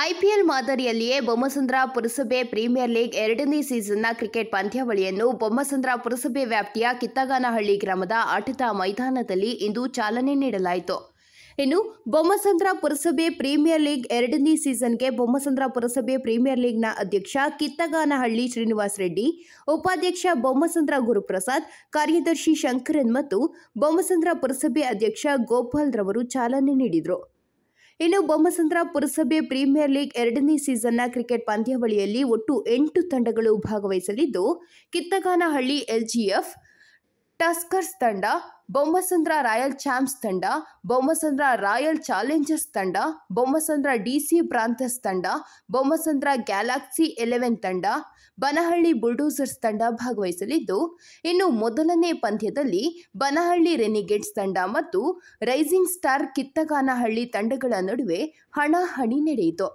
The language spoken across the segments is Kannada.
ಐಪಿಎಲ್ ಮಾದರಿಯಲ್ಲಿಯೇ ಬೊಮ್ಮಸಂದ್ರ ಪುರಸಭೆ ಪ್ರೀಮಿಯರ್ ಲೀಗ್ ಎರಡನೇ ಸೀಸನ್ನ ಕ್ರಿಕೆಟ್ ಪಂದ್ಯಾವಳಿಯನ್ನು ಬೊಮ್ಮಸಂದ್ರ ಪುರಸಭೆ ವ್ಯಾಪ್ತಿಯ ಕಿತ್ತಗಾನಹಳ್ಳಿ ಗ್ರಾಮದ ಆಟದ ಮೈದಾನದಲ್ಲಿ ಇಂದು ಚಾಲನೆ ನೀಡಲಾಯಿತು. ಇನ್ನು ಬೊಮ್ಮಸಂದ್ರ ಪುರಸಭೆ ಪ್ರೀಮಿಯರ್ ಲೀಗ್ ಎರಡನೇ ಸೀಸನ್ಗೆ ಬೊಮ್ಮಸಂದ್ರ ಪುರಸಭೆ ಪ್ರೀಮಿಯರ್ ಲೀಗ್ನ ಅಧ್ಯಕ್ಷ ಕಿತ್ತಗಾನಹಳ್ಳಿ ಶ್ರೀನಿವಾಸ್ ರೆಡ್ಡಿ, ಉಪಾಧ್ಯಕ್ಷ ಬೊಮ್ಮಸಂದ್ರ ಗುರುಪ್ರಸಾದ್, ಕಾರ್ಯದರ್ಶಿ ಶಂಕರನ್ ಮತ್ತು ಬೊಮ್ಮಸಂದ್ರ ಪುರಸಭೆ ಅಧ್ಯಕ್ಷ ಗೋಪಾಲ್ ರವರು ಚಾಲನೆ ನೀಡಿದರು. ಇನ್ನು ಬೊಮ್ಮಸಂದ್ರ ಪುರಸಭೆ ಪ್ರೀಮಿಯರ್ ಲೀಗ್ ಎರಡನೇ ಸೀಸನ್ನ ಕ್ರಿಕೆಟ್ ಪಂದ್ಯಾವಳಿಯಲ್ಲಿ ಒಟ್ಟು ಎಂಟು ತಂಡಗಳು ಭಾಗವಹಿಸಲಿದ್ದು, ಕಿತ್ತಗಾನಹಳ್ಳಿ ಎಲ್ಜಿಎಫ್ ಟಸ್ಕರ್ಸ್ ತಂಡ, ಬೊಮ್ಮಸಂದ್ರ ರಾಯಲ್ ಚಾಂಪ್ಸ್ ತಂಡ, ಬೊಮ್ಮಸಂದ್ರ ರಾಯಲ್ ಚಾಲೆಂಜರ್ಸ್ ತಂಡ, ಬೊಮ್ಮಸಂದ್ರ ಡಿಸಿ ಪ್ರಾಂತಸ್ ತಂಡ, ಬೊಮ್ಮಸಂದ್ರ ಗ್ಯಾಲಾಕ್ಸಿ ಎಲೆವೆನ್ ತಂಡ, ಬನಹಳ್ಳಿ ಬುಲ್ಡೋಸರ್ಸ್ ತಂಡ ಭಾಗವಹಿಸಲಿದ್ದು, ಇನ್ನು ಮೊದಲನೇ ಪಂದ್ಯದಲ್ಲಿ ಬನಹಳ್ಳಿ ರೆನಿಗೇಟ್ಸ್ ತಂಡ ಮತ್ತು ರೈಸಿಂಗ್ ಸ್ಟಾರ್ ಕಿತ್ತಗಾನಹಳ್ಳಿ ತಂಡಗಳ ನಡುವೆ ಹಣಾಹಣಿ ನಡೆಯಿತು.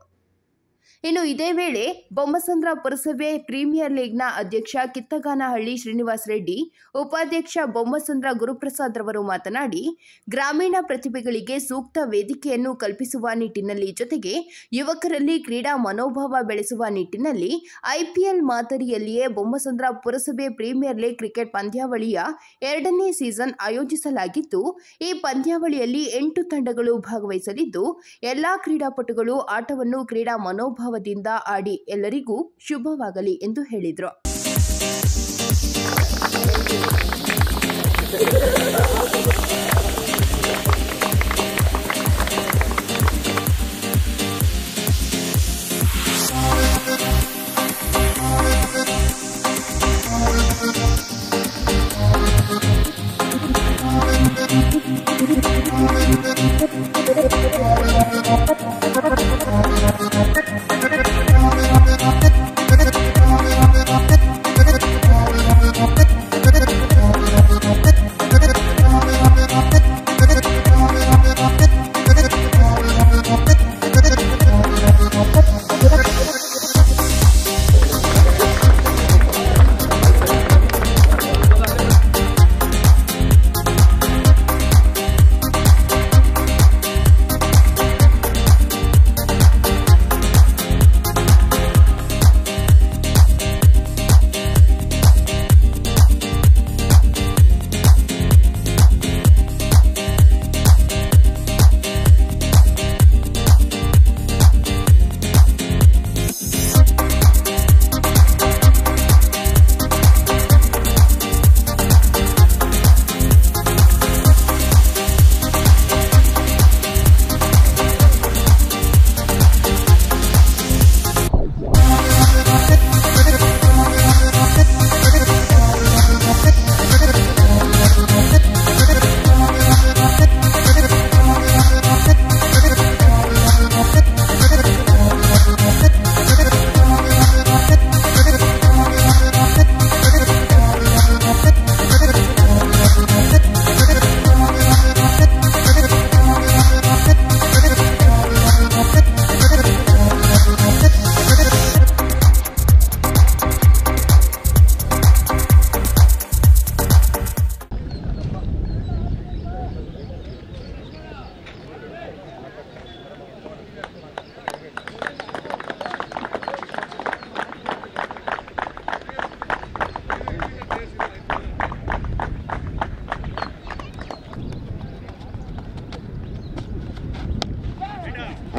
ಇನ್ನು ಇದೇ ವೇಳೆ ಬೊಮ್ಮಸಂದ್ರ ಪುರಸಭೆ ಪ್ರೀಮಿಯರ್ ಲೀಗ್ನ ಅಧ್ಯಕ್ಷ ಕಿತ್ತಗಾನಹಳ್ಳಿ ಶ್ರೀನಿವಾಸ್ ರೆಡ್ಡಿ, ಉಪಾಧ್ಯಕ್ಷ ಬೊಮ್ಮಸಂದ್ರ ಗುರುಪ್ರಸಾದ್ ರವರು ಮಾತನಾಡಿ, ಗ್ರಾಮೀಣ ಪ್ರತಿಭೆಗಳಿಗೆ ಸೂಕ್ತ ವೇದಿಕೆಯನ್ನು ಕಲ್ಪಿಸುವ ನಿಟ್ಟಿನಲ್ಲಿ ಜೊತೆಗೆ ಯುವಕರಲ್ಲಿ ಕ್ರೀಡಾ ಮನೋಭಾವ ಬೆಳೆಸುವ ನಿಟ್ಟಿನಲ್ಲಿ ಐಪಿಎಲ್ ಮಾದರಿಯಲ್ಲಿಯೇ ಬೊಮ್ಮಸಂದ್ರ ಪುರಸಭೆ ಪ್ರೀಮಿಯರ್ ಲೀಗ್ ಕ್ರಿಕೆಟ್ ಪಂದ್ಯಾವಳಿಯ ಎರಡನೇ ಸೀಸನ್ ಆಯೋಜಿಸಲಾಗಿದ್ದು, ಈ ಪಂದ್ಯಾವಳಿಯಲ್ಲಿ ಎಂಟು ತಂಡಗಳು ಭಾಗವಹಿಸಲಿದ್ದು, ಎಲ್ಲಾ ಕ್ರೀಡಾಪಟುಗಳು ಆಟವನ್ನು ಕ್ರೀಡಾ ಮನೋಭಾವದಿಂದ ಆಡಿ ಎಲ್ಲರಿಗೂ ಶುಭವಾಗಲಿ ಎಂದು ಹೇಳಿದರು.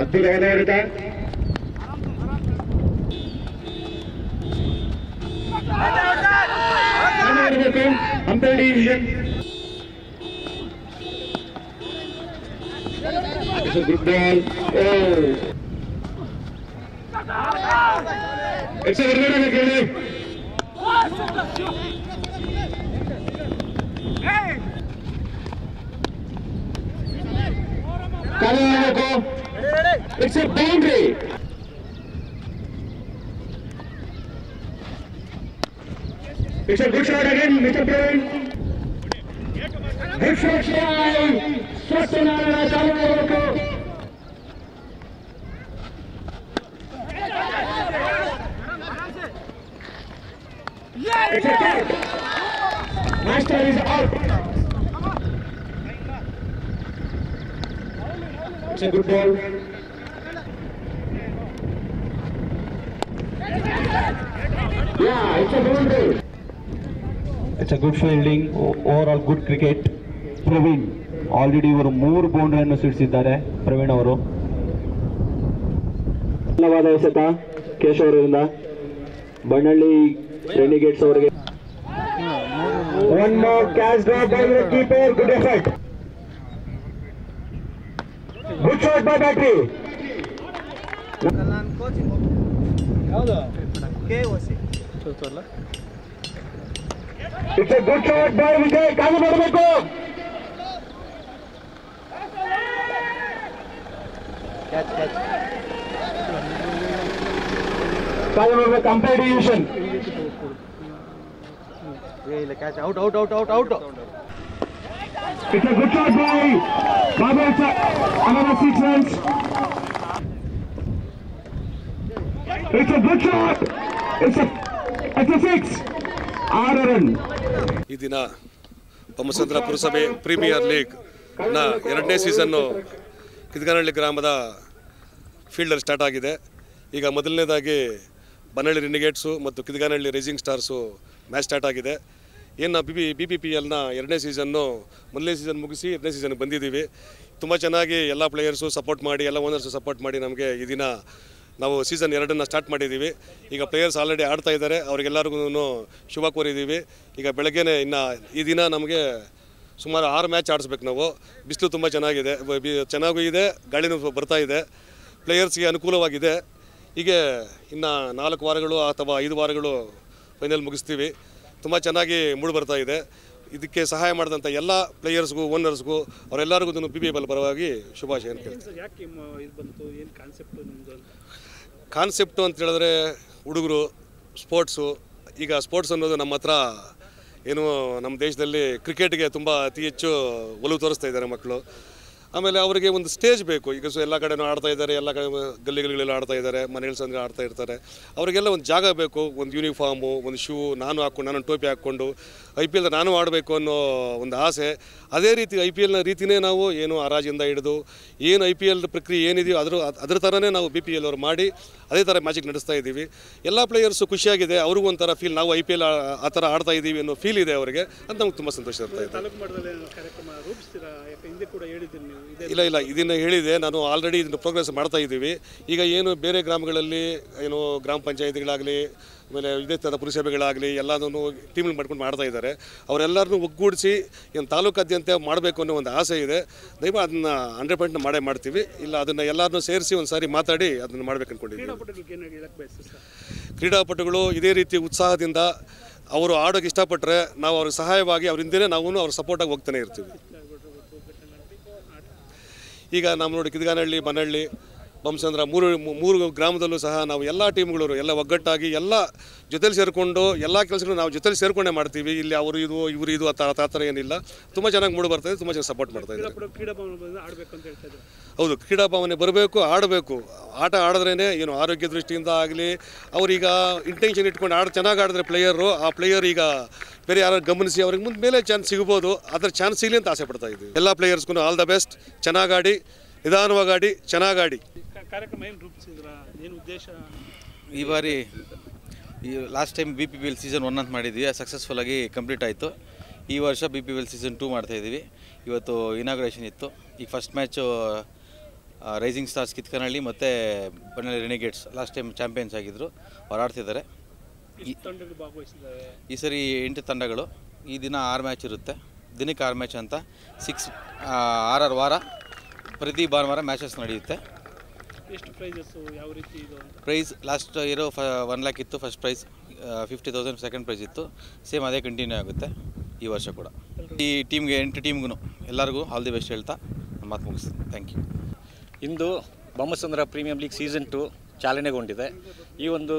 ಅದ್ಭುತವಾದ ಹೊಡೆತ ಮಾಡಬೇಕು umpire decision good ball O X ಹೊರಗಡೆ ಕೇಳಿ ಕಾಲ ಆಗಬೇಕು It's a boundary. It's a good shot again, Mr. Brown. Good shot by Satyanarayana Dalwalkar. Master is out. to good ball. Yeah, it's a good day. It's good fielding, Praveen already ಇವರು ಮೂರು ಬೌಂಡ್ರಿಯನ್ನು ಸಿಡಿಸಿದ್ದಾರೆ. ಪ್ರವೀಣ್ ಅವರು. ಧನ್ಯವಾದ ಎಸೆತ ಕೇಶವ್ ಅವರಿಂದ. ಬಣ್ಣಳ್ಳಿ ರೆನಿಗೇಟ್ಸ್ ಅವರಿಗೆ. One more catch drop by the keeper good effort Good shot by Battery. It's a good shot by Vijay. ಕಾಲು ಮಾಡಬೇಕು ಕಾಲು ಮಾಡಬೇಕು umpire decision out out out out out It's a good shot by Babel another six runs. It's a good shot. It's a it's a six. ಆರು ರನ್ ಈ ದಿನ ಬೊಮ್ಮಸಂದ್ರ ಪುರಸಭೆ ಪ್ರೀಮಿಯರ್ ಲೀಗ್ನ ಎರಡನೇ ಸೀಸನ್ನು ಕಿದ್ಗನಹಳ್ಳಿ ಗ್ರಾಮದ ಫೀಲ್ಡಲ್ಲಿ ಸ್ಟಾರ್ಟ್ ಆಗಿದೆ ಈಗ ಮೊದಲನೇದಾಗಿ ಬನ್ನಳ್ಳಿ ರಿನಿಗೇಟ್ಸು ಮತ್ತು Kidganahalli Rising Stars match start ಆಗಿದೆ ಏನು B B B P P ಎಲ್ನ ಎರಡನೇ ಸೀಸನ್ನು ಮೊದಲನೇ ಸೀಸನ್ ಮುಗಿಸಿ ಎರಡನೇ ಸೀಸನ್ಗೆ ಬಂದಿದ್ದೀವಿ. ತುಂಬ ಚೆನ್ನಾಗಿ ಎಲ್ಲ ಪ್ಲೇಯರ್ಸು ಸಪೋರ್ಟ್ ಮಾಡಿ, ಎಲ್ಲ ಓನರ್ಸು ಸಪೋರ್ಟ್ ಮಾಡಿ ನಮಗೆ ಈ ದಿನ ನಾವು ಸೀಸನ್ ಎರಡನ್ನು ಸ್ಟಾರ್ಟ್ ಮಾಡಿದ್ದೀವಿ. ಈಗ ಪ್ಲೇಯರ್ಸ್ ಆಲ್ರೆಡಿ ಆಡ್ತಾ ಇದ್ದಾರೆ ಅವ್ರಿಗೆಲ್ಲರಿಗೂ ಶುಭ ಕೋರಿದ್ದೀವಿ. ಈಗ ಬೆಳಗ್ಗೆನೇ ಇನ್ನು ಈ ದಿನ ನಮಗೆ ಸುಮಾರು ಆರು ಮ್ಯಾಚ್ ಆಡಿಸ್ಬೇಕು ನಾವು. ಬಿಸಿಲು ತುಂಬ ಚೆನ್ನಾಗಿದೆ ಚೆನ್ನಾಗೂ ಇದೆ, ಗಾಳಿನೂ ಬರ್ತಾ ಇದೆ. ಪ್ಲೇಯರ್ಸ್ಗೆ ಅನುಕೂಲವಾಗಿದೆ. ಹೀಗೆ ಇನ್ನು ನಾಲ್ಕು ವಾರಗಳು ಅಥವಾ ಐದು ವಾರಗಳು ಫೈನಲ್ ಮುಗಿಸ್ತೀವಿ. ತುಂಬ ಚೆನ್ನಾಗಿ ಮೂಡಿ ಬರ್ತಾ ಇದೆ. ಇದಕ್ಕೆ ಸಹಾಯ ಮಾಡಿದಂಥ ಎಲ್ಲ ಪ್ಲೇಯರ್ಸ್ಗೂ ಓನರ್ಸ್ಗೂ ಅವರೆಲ್ಲರಿಗೂ ಪಿ ಬಿ ಎಲ್ ಪರವಾಗಿ ಶುಭಾಶಯ ಅಂತ ಕೇಳ್ತೀನಿ ಸರ್ ಯಾಕೆ ಇದು ಬಂತು? ಏನು ಕಾನ್ಸೆಪ್ಟು ನಿಮ್ಮದು ಅಂತ? ಕಾನ್ಸೆಪ್ಟು ಅಂತ ಹೇಳಿದ್ರೆ ಹುಡುಗರು ಸ್ಪೋರ್ಟ್ಸು ಈಗ ಸ್ಪೋರ್ಟ್ಸ್ ಅನ್ನೋದು ನಮ್ಮ ಹತ್ರ ಏನು ನಮ್ಮ ದೇಶದಲ್ಲಿ ಕ್ರಿಕೆಟ್ಗೆ ತುಂಬ ಅತಿ ಹೆಚ್ಚು ಒಲವು ತೋರಿಸ್ತಾ ಇದ್ದಾರೆ ಮಕ್ಕಳು. ಆಮೇಲೆ ಅವರಿಗೆ ಒಂದು ಸ್ಟೇಜ್ ಬೇಕು. ಈಗ ಸೊ ಎಲ್ಲ ಕಡೆನೂ ಆಡ್ತಾ ಇದ್ದಾರೆ, ಎಲ್ಲ ಕಡೆ ಗಲ್ಲಿಗಳೆಲ್ಲ ಆಡ್ತಾ ಇದ್ದಾರೆ, ಮನೆಯಲ್ಲಿ ಸಂದ್ರೆ ಆಡ್ತಾ ಇರ್ತಾರೆ. ಅವರಿಗೆಲ್ಲ ಒಂದು ಜಾಗ ಬೇಕು, ಒಂದು ಯೂನಿಫಾರ್ಮು ಒಂದು ಶೂ ನಾನು ಹಾಕ್ಕೊಂಡು, ನಾನು ಟೋಪಿ ಹಾಕ್ಕೊಂಡು ಐ ಪಿ ಎಲ್ ನಾನು ಆಡಬೇಕು ಅನ್ನೋ ಒಂದು ಆಸೆ. ಅದೇ ರೀತಿ ಐ ಪಿ ಎಲ್ನ ರೀತಿಯೇ ನಾವು ಏನು ಹರಾಜಿಂದ ಹಿಡಿದು, ಏನು ಐ ಪಿ ಎಲ್ ಪ್ರಕ್ರಿಯೆ ಏನಿದೆಯೋ ಅದ್ರ ಅದ್ರ ಥರನೇ ನಾವು ಬಿ ಪಿ ಎಲ್ ಅವರು ಮಾಡಿ, ಅದೇ ಥರ ಮ್ಯಾಚಿಗೆ ನಡೆಸ್ತಾ ಇದ್ದೀವಿ. ಎಲ್ಲ ಪ್ಲೇಯರ್ಸು ಖುಷಿಯಾಗಿದೆ, ಅವ್ರಿಗೂ ಒಂಥರ ಫೀಲ್ ನಾವು ಐ ಪಿ ಎಲ್ ಆ ಥರ ಆಡ್ತಾ ಇದ್ದೀವಿ ಅನ್ನೋ ಫೀಲ್ ಇದೆ ಅವರಿಗೆ, ಅಂತ ನಮ್ಗೆ ತುಂಬ ಸಂತೋಷ ಇರ್ತಾ ಇದೆ. ಇಲ್ಲ ಇಲ್ಲ ಇದನ್ನು ಹೇಳಿದೆ. ನಾನು ಆಲ್ರೆಡಿ ಇದನ್ನು ಪ್ರೋಗ್ರೆಸ್ ಮಾಡ್ತಾ ಇದ್ದೀವಿ. ಈಗ ಏನು ಬೇರೆ ಗ್ರಾಮಗಳಲ್ಲಿ ಏನು ಗ್ರಾಮ ಪಂಚಾಯತಿಗಳಾಗಲಿ ಆಮೇಲೆ ಇದೇ ಥರ ಪುರಸಭೆಗಳಾಗಲಿ ಎಲ್ಲದನ್ನು ಟೀಮ್ ಮಾಡ್ಕೊಂಡು ಮಾಡ್ತಾ ಇದ್ದಾರೆ. ಅವರೆಲ್ಲರನ್ನೂ ಒಗ್ಗೂಡಿಸಿ ಏನು ತಾಲೂಕಾದ್ಯಂತ ಮಾಡಬೇಕು ಅನ್ನೋ ಒಂದು ಆಸೆ ಇದೆ. ದಯವ ಅದನ್ನು ಹಂಡ್ರೆಡ್ ಪರ್ಸೆಂಟ್ ಮಾಡೇ ಮಾಡ್ತೀವಿ. ಇಲ್ಲ ಅದನ್ನು ಎಲ್ಲರನ್ನೂ ಸೇರಿಸಿ ಒಂದು ಸಾರಿ ಮಾತಾಡಿ ಅದನ್ನು ಮಾಡ್ಬೇಕು ಅಂದ್ಕೊಂಡಿದ್ದೀವಿ ಕ್ರೀಡಾಪಟುಗಳು ಇದೇ ರೀತಿ ಉತ್ಸಾಹದಿಂದ ಅವರು ಆಡೋಕ್ಕೆ ಇಷ್ಟಪಟ್ಟರೆ ನಾವು ಅವ್ರಿಗೆ ಸಹಾಯವಾಗಿ ಅವ್ರ ನಾವು ಅವ್ರ ಸಪೋರ್ಟಾಗಿ ಹೋಗ್ತಾನೆ ಇರ್ತೀವಿ. ಈಗ ನಾವು ನೋಡಿ ಕಿದ್ಗಾನಹಳ್ಳಿ ಬನಹಳ್ಳಿ ಬಂಸಂದ್ರ ಮೂರು ಮೂರು ಗ್ರಾಮದಲ್ಲೂ ಸಹ ನಾವು ಎಲ್ಲ ಟೀಮ್ಗಳವರು ಎಲ್ಲ ಒಗ್ಗಟ್ಟಾಗಿ ಎಲ್ಲ ಜೊತೆಲಿ ಸೇರಿಕೊಂಡು ಎಲ್ಲ ಕೆಲಸಗಳು ನಾವು ಜೊತೆಲಿ ಸೇರ್ಕೊಂಡೇ ಮಾಡ್ತೀವಿ. ಇಲ್ಲಿ ಅವರು ಇದು ಇವರು ಇದು ಆ ಥರ ಏನಿಲ್ಲ. ತುಂಬ ಚೆನ್ನಾಗಿ ಮೂಡಿ ಬರ್ತಾ ಇದೆ ತುಂಬ ಚೆನ್ನಾಗಿ ಸಪೋರ್ಟ್ ಮಾಡ್ತಾ ಇದ್ದಾರೆ. ಹೌದು ಕ್ರೀಡಾ ಭಾವನೆ ಬರಬೇಕು ಆಡಬೇಕು. ಆಟ ಆಡಿದ್ರೇ ಏನು ಆರೋಗ್ಯ ದೃಷ್ಟಿಯಿಂದ ಆಗಲಿ ಅವರೀಗ ಇಂಟೆನ್ಷನ್ ಇಟ್ಕೊಂಡು ಆಡ ಚೆನ್ನಾಗಿ ಆಡಿದ್ರೆ ಪ್ಲೇಯರು ಆ ಪ್ಲೇಯರ್ ಈಗ ಬೇರೆ ಯಾರು ಗಮನಿಸಿ ಅವ್ರಿಗೆ ಮುಂದೆ ಮೇಲೆ ಚಾನ್ಸ್ ಸಿಗ್ಬೋದು. ಅದ್ರ ಚಾನ್ಸ್ ಸಿಗಲಿ ಅಂತ ಆಸೆ ಪಡ್ತಾ ಇದ್ದೀವಿ. ಎಲ್ಲ ಪ್ಲೇಯರ್ಸ್ಗೂ ಆಲ್ ದ ಬೆಸ್ಟ್ ಚೆನ್ನಾಗಿ ಆಡಿ ನಿಧಾನವಾಗಿ ಆಡಿ ಚೆನ್ನಾಗಿ ಆಡಿ. ಕಾರ್ಯಕ್ರಮ ಏನು ರೂಪಿಸಿದ್ರ? ಏನು ಉದ್ದೇಶ? ಈ ಬಾರಿ ಈ last time B P P L season one ಅಂತ ಮಾಡಿದ್ವಿ ಅದು ಸಕ್ಸಸ್ಫುಲ್ಲಾಗಿ ಕಂಪ್ಲೀಟ್ ಆಯಿತು. ಈ ವರ್ಷ B P P L season two ಮಾಡ್ತಾಯಿದ್ದೀವಿ ಇವತ್ತು ಇನಾಗ್ರೇಷನ್ ಇತ್ತು. ಈ first match rising stars Kithkanahalli ಮತ್ತು Bannalli renegades last time champions ಆಗಿದ್ದರು ಭಾಗವಹಿಸಿದ್ದಾರೆ ಈ ಸರಿ ಎಂಟು ತಂಡಗಳು. ಈ ದಿನ ಆರು ಮ್ಯಾಚ್ ಇರುತ್ತೆ. ದಿನಕ್ಕೆ ಆರು ಮ್ಯಾಚ್ ಅಂತ ಸಿಕ್ಸ್ ಆರಾರು ವಾರ ಪ್ರತಿ ಭಾನುವಾರ ಮ್ಯಾಚಸ್ ನಡೆಯುತ್ತೆ. ಎಷ್ಟು ಪ್ರೈಸಸ್ಸು ಯಾವ ರೀತಿ ಇದು ಪ್ರೈಸ್ ಲಾಸ್ಟ್ ಇರೋ ಫ ಒನ್ ಲ್ಯಾಕ್ ಇತ್ತು first prize fifty thousand second prize ಇತ್ತು. ಸೇಮ್ ಅದೇ ಕಂಟಿನ್ಯೂ ಆಗುತ್ತೆ ಈ ವರ್ಷ ಕೂಡ. ಈ ಟೀಮ್ಗೆ ಎಂಟು ಟೀಮ್ಗೂ ಎಲ್ಲರಿಗೂ ಆಲ್ ದಿ ಬೆಸ್ಟ್ ಹೇಳ್ತಾ ನಮ್ಮ ಮಾತು ಮುಗಿಸ್ತೀನಿ. Thank you into Bommasandra premier league season two ಚಾಲನೆಗೊಂಡಿದೆ. ಈ ಒಂದು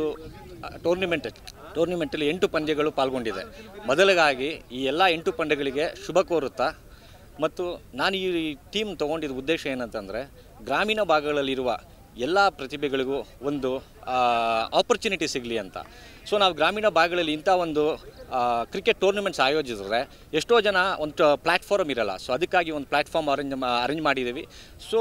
ಟೂರ್ನಿಮೆಂಟ್ ಟೂರ್ನಿಮೆಂಟಲ್ಲಿ ಎಂಟು ಪಂದ್ಯಗಳು ಪಾಲ್ಗೊಂಡಿದೆ. ಮೊದಲಿಗಾಗಿ ಈ ಎಲ್ಲ ಎಂಟು ಪಂದ್ಯಗಳಿಗೆ ಶುಭ ಕೋರುತ್ತಾ ಮತ್ತು ನಾನು ಈ ಟೀಮ್ ತೊಗೊಂಡಿದ್ದ ಉದ್ದೇಶ ಏನಂತಂದರೆ ಗ್ರಾಮೀಣ ಭಾಗಗಳಲ್ಲಿರುವ ಎಲ್ಲ ಪ್ರತಿಭೆಗಳಿಗೂ ಒಂದು ಆಪರ್ಚುನಿಟಿ ಸಿಗಲಿ ಅಂತ. ಸೊ ನಾವು ಗ್ರಾಮೀಣ ಭಾಗಗಳಲ್ಲಿ ಇಂಥ ಒಂದು ಕ್ರಿಕೆಟ್ ಟೂರ್ನಮೆಂಟ್ಸ್ ಆಯೋಜಿಸಿದ್ರೆ ಎಷ್ಟೋ ಜನ ಒಂದು ಪ್ಲ್ಯಾಟ್ಫಾರ್ಮ್ ಇರಲ್ಲ. ಸೊ ಅದಕ್ಕಾಗಿ ಒಂದು ಪ್ಲ್ಯಾಟ್ಫಾರ್ಮ್ ಅರೇಂಜ್ ಅರೇಂಜ್ ಮಾಡಿದ್ದೀವಿ ಸೊ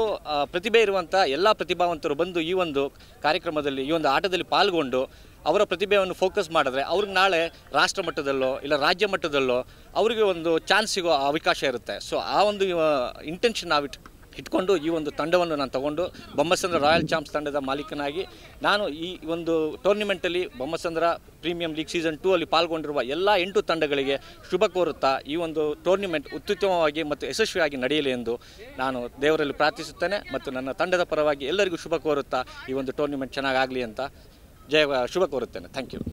ಪ್ರತಿಭೆ ಇರುವಂಥ ಎಲ್ಲ ಪ್ರತಿಭಾವಂತರು ಬಂದು ಈ ಒಂದು ಕಾರ್ಯಕ್ರಮದಲ್ಲಿ, ಈ ಒಂದು ಆಟದಲ್ಲಿ ಪಾಲ್ಗೊಂಡು ಅವರ ಪ್ರತಿಭೆಯನ್ನು ಫೋಕಸ್ ಮಾಡಿದ್ರೆ ಅವ್ರಿಗೆ ನಾಳೆ ರಾಷ್ಟ್ರ ಮಟ್ಟದಲ್ಲೋ ಇಲ್ಲ ರಾಜ್ಯ ಮಟ್ಟದಲ್ಲೋ ಅವರಿಗೆ ಒಂದು ಚಾನ್ಸ್ ಸಿಗೋ ಅವಕಾಶ ಇರುತ್ತೆ. ಸೊ ಆ ಒಂದು ಇಂಟೆನ್ಷನ್ ನಾವಿಟ್ಟು ಇಟ್ಕೊಂಡು ಈ ಒಂದು ತಂಡವನ್ನು ನಾನು ತಗೊಂಡು ಬೊಮ್ಮಸಂದ್ರ ರಾಯಲ್ ಚಾಂಪ್ಸ್ ತಂಡದ ಮಾಲೀಕನಾಗಿ ನಾನು ಈ ಒಂದು ಟೂರ್ನಿಮೆಂಟಲ್ಲಿ Bommasandra premier league season two ಅಲ್ಲಿ ಪಾಲ್ಗೊಂಡಿರುವ ಎಲ್ಲ ಎಂಟು ತಂಡಗಳಿಗೆ ಶುಭ ಕೋರುತ್ತಾ ಈ ಒಂದು ಟೂರ್ನಿಮೆಂಟ್ ಅತ್ಯುತ್ತಮವಾಗಿ ಮತ್ತು ಯಶಸ್ವಿಯಾಗಿ ನಡೆಯಲಿ ಎಂದು ನಾನು ದೇವರಲ್ಲಿ ಪ್ರಾರ್ಥಿಸುತ್ತೇನೆ ಮತ್ತು ನನ್ನ ತಂಡದ ಪರವಾಗಿ ಎಲ್ಲರಿಗೂ ಶುಭ ಕೋರುತ್ತಾ ಈ ಒಂದು ಟೂರ್ನಿಮೆಂಟ್ ಚೆನ್ನಾಗಾಗಲಿ ಅಂತ ಜಯ, ಶುಭ ಕೋರುತ್ತೇನೆ. Thank you